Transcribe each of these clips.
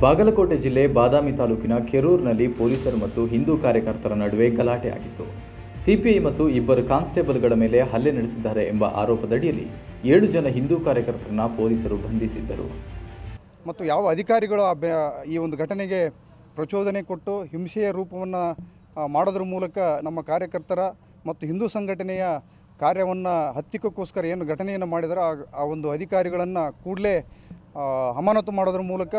ಬಾಗಲಕೋಟೆ ಜಿಲ್ಲೆ ಬಾದಾಮಿ ತಾಲೂಕಿನ ಕೆರೂರಿನಲ್ಲಿ ಪೊಲೀಸರು ಮತ್ತು ಹಿಂದೂ ಕಾರ್ಯಕರ್ತರ ನಡುವೆ ಗಲಾಟೆ ಆಗಿತ್ತು. ಸಿಪಿಐ ಮತ್ತು ಇಬ್ಬರು ಕಾನ್ಸ್ಟೇಬಲ್ಗಳ ಮೇಲೆ ಹಲ್ಲೆ ನಡೆಸಿದ್ದಾರೆ ಎಂಬ ಆರೋಪದಡಿಯಲ್ಲಿ ಏಳು ಜನ ಹಿಂದೂ ಕಾರ್ಯಕರ್ತರನ್ನ ಪೊಲೀಸರು ಬಂಧಿಸಿದ್ದರು. ಮತ್ತು ಯಾವ ಅಧಿಕಾರಿಗಳು ಈ ಒಂದು ಘಟನೆಗೆ ಪ್ರಚೋದನೆ ಕೊಟ್ಟು ಹಿಂಸೆಯ ರೂಪವನ್ನು ಮಾಡೋದ್ರ ಮೂಲಕ ನಮ್ಮ ಕಾರ್ಯಕರ್ತರ ಮತ್ತು ಹಿಂದೂ ಸಂಘಟನೆಯ ಕಾರ್ಯವನ್ನು ಹತ್ತಿಕ್ಕಕ್ಕೋಸ್ಕರ ಏನು ಘಟನೆಯನ್ನು ಮಾಡಿದರೋ ಆ ಒಂದು ಅಧಿಕಾರಿಗಳನ್ನು ಕೂಡಲೇ ಅಮಾನತು ಮಾಡೋದ್ರ ಮೂಲಕ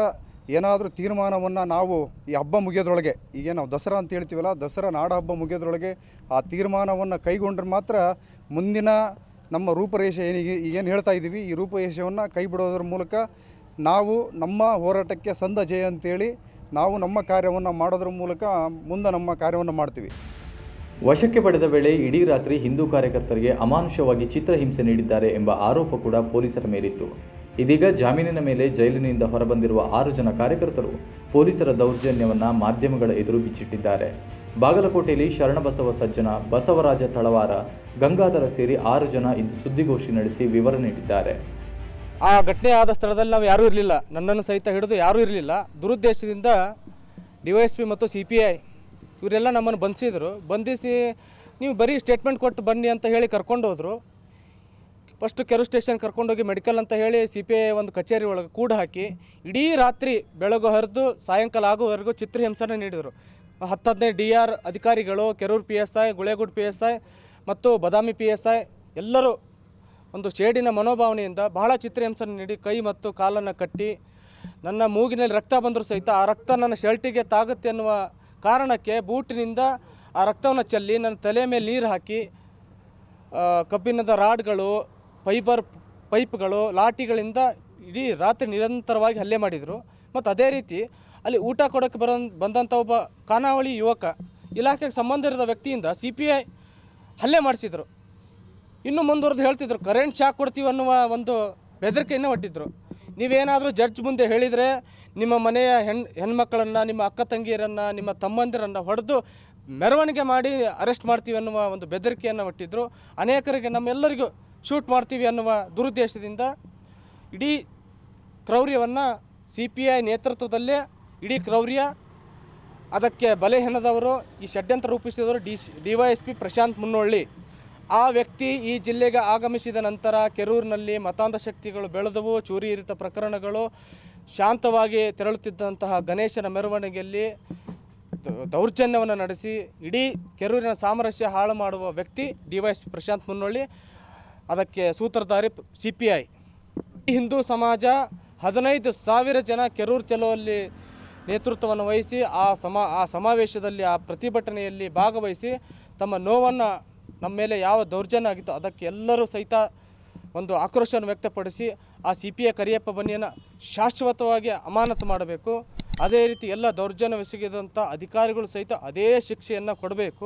ಏನಾದರೂ ತೀರ್ಮಾನವನ್ನು ನಾವು ಈ ಹಬ್ಬ ಮುಗಿಯೋದ್ರೊಳಗೆ, ಈಗ ನಾವು ದಸರಾ ಅಂತ ಹೇಳ್ತೀವಲ್ಲ, ದಸರಾ ನಾಡ ಹಬ್ಬ ಮುಗಿಯೋದ್ರೊಳಗೆ ಆ ತೀರ್ಮಾನವನ್ನು ಕೈಗೊಂಡ್ರೆ ಮಾತ್ರ ಮುಂದಿನ ನಮ್ಮ ರೂಪರೇಷೆ ಏನಿಗೆ, ಈಗೇನು ಹೇಳ್ತಾ ಇದ್ದೀವಿ, ಈ ರೂಪರೇಷೆಯನ್ನು ಕೈ ಬಿಡೋದ್ರ ಮೂಲಕ ನಾವು ನಮ್ಮ ಹೋರಾಟಕ್ಕೆ ಸಂದ ಜಯ ಅಂತೇಳಿ ನಾವು ನಮ್ಮ ಕಾರ್ಯವನ್ನು ಮಾಡೋದ್ರ ಮೂಲಕ ಮುಂದೆ ನಮ್ಮ ಕಾರ್ಯವನ್ನು ಮಾಡ್ತೀವಿ. ವಶಕ್ಕೆ ಪಡೆದ ವೇಳೆ ಇಡೀ ರಾತ್ರಿ ಹಿಂದೂ ಕಾರ್ಯಕರ್ತರಿಗೆ ಅಮಾನುಷವಾಗಿ ಚಿತ್ರಹಿಂಸೆ ನೀಡಿದ್ದಾರೆ ಎಂಬ ಆರೋಪ ಕೂಡ ಪೊಲೀಸರ ಮೇಲಿತ್ತು. ಇದೀಗ ಜಾಮೀನಿನ ಮೇಲೆ ಜೈಲಿನಿಂದ ಹೊರಬಂದಿರುವ ಆರು ಜನ ಕಾರ್ಯಕರ್ತರು ಪೊಲೀಸರ ದೌರ್ಜನ್ಯವನ್ನ ಮಾಧ್ಯಮಗಳ ಎದುರು ಬಿಚ್ಚಿಟ್ಟಿದ್ದಾರೆ. ಬಾಗಲಕೋಟೆಯಲ್ಲಿ ಶರಣಬಸವ ಸಜ್ಜನ ಬಸವರಾಜ ತಳವಾರ, ಗಂಗಾಧರ ಸೇರಿ ಆರು ಜನ ಇಂದು ಸುದ್ದಿಗೋಷ್ಠಿ ನಡೆಸಿ ವಿವರ ನೀಡಿದ್ದಾರೆ. ಆ ಘಟನೆ ಆದ ಸ್ಥಳದಲ್ಲಿ ನಾವು ಯಾರೂ ಇರಲಿಲ್ಲ. ನನ್ನನ್ನು ಸಹಿತ ಹಿಡಿದು ಯಾರೂ ಇರಲಿಲ್ಲ. ದುರುದ್ದೇಶದಿಂದ ಡಿ ಮತ್ತು ಸಿ ಪಿ ಐ ಇವರೆಲ್ಲ ನಮ್ಮನ್ನು ಬಂಧಿಸಿದರು. ಬಂಧಿಸಿ ನೀವು ಬರೀ ಸ್ಟೇಟ್ಮೆಂಟ್ ಕೊಟ್ಟು ಬನ್ನಿ ಅಂತ ಹೇಳಿ ಕರ್ಕೊಂಡು ಹೋದರು. ಫಸ್ಟ್ ಕೆರು ಸ್ಟೇಷನ್ ಕರ್ಕೊಂಡೋಗಿ ಮೆಡಿಕಲ್ ಅಂತ ಹೇಳಿ ಸಿ ಪಿ ಐ ಒಂದು ಕಚೇರಿ ಒಳಗೆ ಕೂಡ ಹಾಕಿ ಇಡೀ ರಾತ್ರಿ ಬೆಳಗು ಹರಿದು ಸಾಯಂಕಾಲ ಆಗುವವರೆಗೂ ಚಿತ್ರಹಿಂಸನೆ ನೀಡಿದರು. ಹತ್ತು ಹದಿನೈದು ಡಿ ಆರ್ ಅಧಿಕಾರಿಗಳು, Kerur P S I, Guledgud P S I ಮತ್ತು ಬದಾಮಿ ಪಿ ಎಸ್ ಐ ಎಲ್ಲರೂ ಒಂದು ಶೇಡಿನ ಮನೋಭಾವನೆಯಿಂದ ಬಹಳ ಚಿತ್ರಹಿಂಸನೆ ನೀಡಿ ಕೈ ಮತ್ತು ಕಾಲನ್ನು ಕಟ್ಟಿ ನನ್ನ ಮೂಗಿನಲ್ಲಿ ರಕ್ತ ಬಂದರೂ ಸಹಿತ ಆ ರಕ್ತ ನನ್ನ ಶರ್ಟಿಗೆ ತಾಗುತ್ತೆ ಅನ್ನುವ ಕಾರಣಕ್ಕೆ ಬೂಟಿನಿಂದ ಆ ರಕ್ತವನ್ನು ಚೆಲ್ಲಿ ನನ್ನ ತಲೆ ಮೇಲೆ ನೀರು ಹಾಕಿ ಕಬ್ಬಿಣದ ರಾಡ್ಗಳು ಫೈಬರ್ ಪೈಪ್ಗಳು ಲಾಠಿಗಳಿಂದ ಇಡೀ ರಾತ್ರಿ ನಿರಂತರವಾಗಿ ಹಲ್ಲೆ ಮಾಡಿದರು. ಮತ್ತು ಅದೇ ರೀತಿ ಅಲ್ಲಿ ಊಟ ಕೊಡೋಕ್ಕೆ ಬರೋ ಬಂದಂಥ ಒಬ್ಬ ಖಾನಾವಳಿ ಯುವಕ ಇಲಾಖೆಗೆ ಸಂಬಂಧ ಇರದ ವ್ಯಕ್ತಿಯಿಂದ ಸಿ ಪಿ ಐ ಹಲ್ಲೆ ಮಾಡಿಸಿದರು. ಇನ್ನು ಮುಂದುವರೆದು ಹೇಳ್ತಿದ್ರು, ಕರೆಂಟ್ ಶಾಕ್ ಕೊಡ್ತೀವಿ ಅನ್ನುವ ಒಂದು ಬೆದರಿಕೆಯನ್ನು ಒಟ್ಟಿದ್ರು ನೀವೇನಾದರೂ ಜಡ್ಜ್ ಮುಂದೆ ಹೇಳಿದರೆ ನಿಮ್ಮ ಮನೆಯ ಹೆಣ್ ಹೆಣ್ಮಕ್ಕಳನ್ನು ನಿಮ್ಮ ಅಕ್ಕ ತಂಗಿಯರನ್ನು, ನಿಮ್ಮ ತಮ್ಮಂದಿರನ್ನು ಹೊಡೆದು ಮೆರವಣಿಗೆ ಮಾಡಿ ಅರೆಸ್ಟ್ ಮಾಡ್ತೀವಿ ಅನ್ನುವ ಒಂದು ಬೆದರಿಕೆಯನ್ನು ಒಟ್ಟಿದ್ರು. ಅನೇಕರಿಗೆ ನಮ್ಮೆಲ್ಲರಿಗೂ ಶೂಟ್ ಮಾಡ್ತೀವಿ ಅನ್ನುವ ದುರುದ್ದೇಶದಿಂದ ಇಡೀ ಕ್ರೌರ್ಯವನ್ನು ಸಿ ಪಿ ಐ ನೇತೃತ್ವದಲ್ಲೇ ಇಡೀ ಕ್ರೌರ್ಯ, ಅದಕ್ಕೆ ಬಲೆ ಹೆಣದವರು, ಈ ಷಡ್ಯಂತ್ರ ರೂಪಿಸಿದವರು D C, D Y S P Prashant Munnolli. ಆ ವ್ಯಕ್ತಿ ಈ ಜಿಲ್ಲೆಗೆ ಆಗಮಿಸಿದ ನಂತರ ಕೆರೂರಿನಲ್ಲಿ ಮತಾಂಧ ಶಕ್ತಿಗಳು ಬೆಳೆದವು ಚೂರಿ ಇರಿತ ಪ್ರಕರಣಗಳು ಶಾಂತವಾಗಿ ತೆರಳುತ್ತಿದ್ದಂತಹ ಗಣೇಶನ ಮೆರವಣಿಗೆಯಲ್ಲಿ ದೌರ್ಜನ್ಯವನ್ನು ನಡೆಸಿ ಇಡೀ ಕೆರೂರಿನ ಸಾಮರಸ್ಯ ಹಾಳು ಮಾಡುವ ವ್ಯಕ್ತಿ D Y S P Prashant Munnolli. ಅದಕ್ಕೆ ಸೂತ್ರಧಾರಿ ಸಿ ಪಿ ಐ ಹಿಂದೂ ಸಮಾಜ ಹದಿನೈದು ಸಾವಿರ ಜನ ಕೆರೂರು ಚೆಲುವಲ್ಲಿ ನೇತೃತ್ವವನ್ನು ವಹಿಸಿ, ಆ ಸಮ, ಆ ಸಮಾವೇಶದಲ್ಲಿ, ಆ ಪ್ರತಿಭಟನೆಯಲ್ಲಿ ಭಾಗವಹಿಸಿ ತಮ್ಮ ನೋವನ್ನು ನಮ್ಮ ಮೇಲೆ ಯಾವ ದೌರ್ಜನ್ಯ ಆಗಿತ್ತು ಅದಕ್ಕೆ ಎಲ್ಲರೂ ಸಹಿತ ಒಂದು ಆಕ್ರೋಶವನ್ನು ವ್ಯಕ್ತಪಡಿಸಿ, ಆ ಸಿ ಪಿ ಐ ಕರಿಯಪ್ಪ ಬನ್ನಿಯನ್ನು ಶಾಶ್ವತವಾಗಿ ಅಮಾನತು ಮಾಡಬೇಕು. ಅದೇ ರೀತಿ ಎಲ್ಲ ದೌರ್ಜನ್ಯವೆಸಗಿದಂಥ ಅಧಿಕಾರಿಗಳು ಸಹಿತ ಅದೇ ಶಿಕ್ಷೆಯನ್ನು ಕೊಡಬೇಕು.